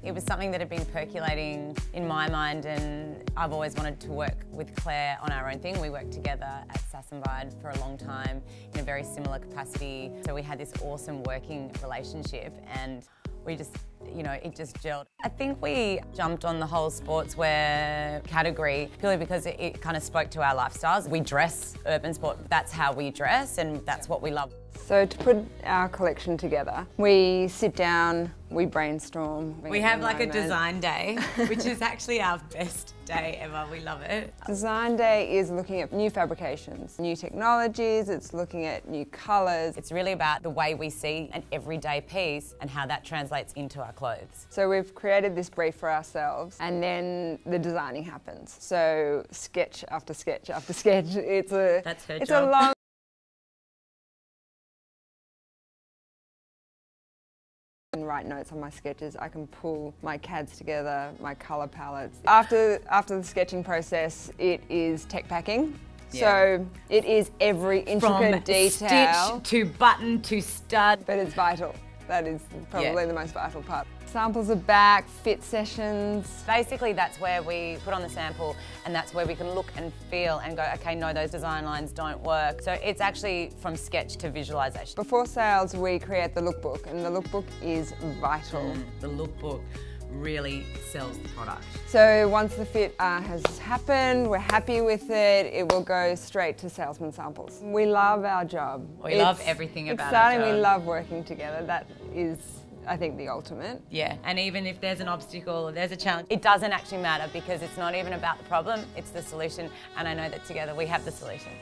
It was something that had been percolating in my mind and I've always wanted to work with Claire on our own thing. We worked together at Sass and Bide for a long time in a very similar capacity. So we had this awesome working relationship and we just, you know, it just gelled. I think we jumped on the whole sportswear category purely because it, it kind of spoke to our lifestyles. We dress urban sport, that's how we dress and that's what we love. So to put our collection together, we sit down, we brainstorm. We have like moment. a design day, which is actually our best day ever. We love it. Design day is looking at new fabrications, new technologies, it's looking at new colours. It's really about the way we see an everyday piece and how that translates into our clothes. So we've created this brief for ourselves and then the designing happens. So sketch after sketch after sketch. It's a, That's her it's job. a long write notes on my sketches. I can pull my CADs together, my colour palettes. After, after the sketching process, it is tech packing. Yeah. So it is every intricate From detail. stitch to button to stud. But it's vital. That is probably yeah. the most vital part. Samples are back, fit sessions. Basically that's where we put on the sample and that's where we can look and feel and go, okay, no, those design lines don't work. So it's actually from sketch to visualisation. Before sales, we create the lookbook and the lookbook is vital. Mm, the lookbook really sells the product. So once the fit uh, has happened, we're happy with it, it will go straight to salesman samples. We love our job. We it's love everything about exciting. our job. We love working together. That is I think, the ultimate. Yeah, and even if there's an obstacle or there's a challenge, it doesn't actually matter because it's not even about the problem, it's the solution. And I know that together we have the solution.